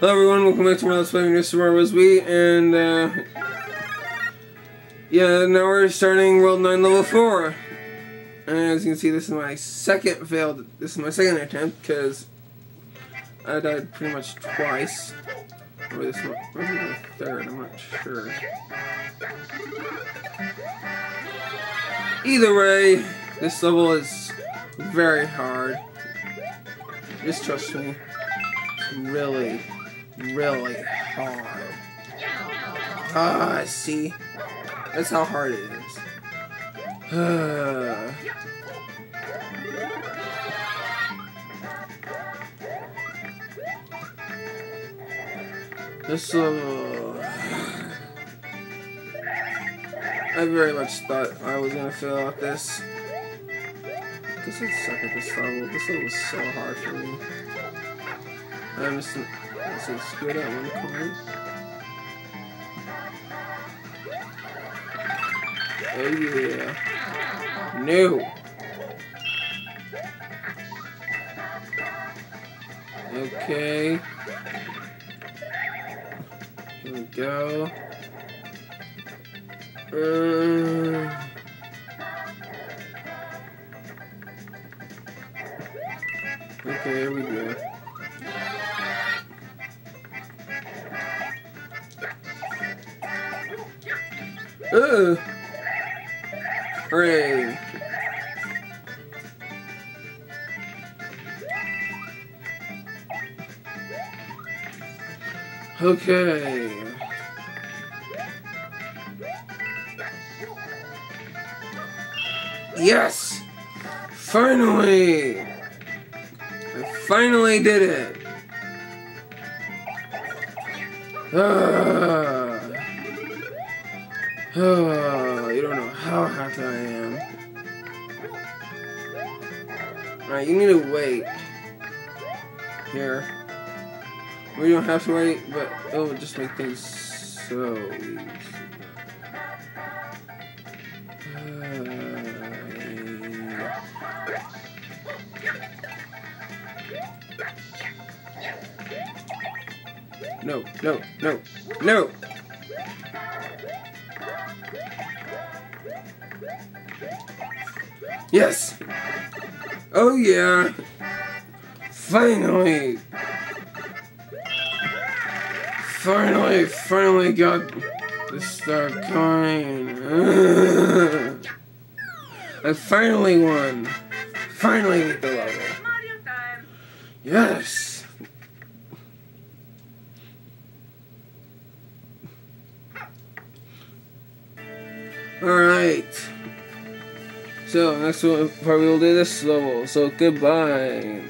Hello everyone, welcome back to my Let's Play Mario Bros. Wii, and uh, yeah, now we're starting World 9 Level 4. And as you can see, this is my second failed, this is my second attempt, because I died pretty much twice. Or this one, or third, I'm not sure. Either way, this level is very hard. Just trust me. Really, really hard. Ah, see? That's how hard it is. this level... I very much thought I was gonna fail at this. This would suck at this level. This level was so hard for me. I'm just let's see, screw that one card. Oh yeah. No. Okay. Here we go. Uh, okay, here we go. Ugh. Hooray. Okay. Yes! Finally! I finally did it! Ah. Oh, you don't know how happy I am. Alright, you need to wait. Here. We don't have to wait, but it'll just make things so easy. No, no, no, no! Yes! Oh yeah! Finally! Finally, finally got the star coin. I finally won. Finally beat the level. Yes! Alright. So, next one, probably will do this level. So, goodbye.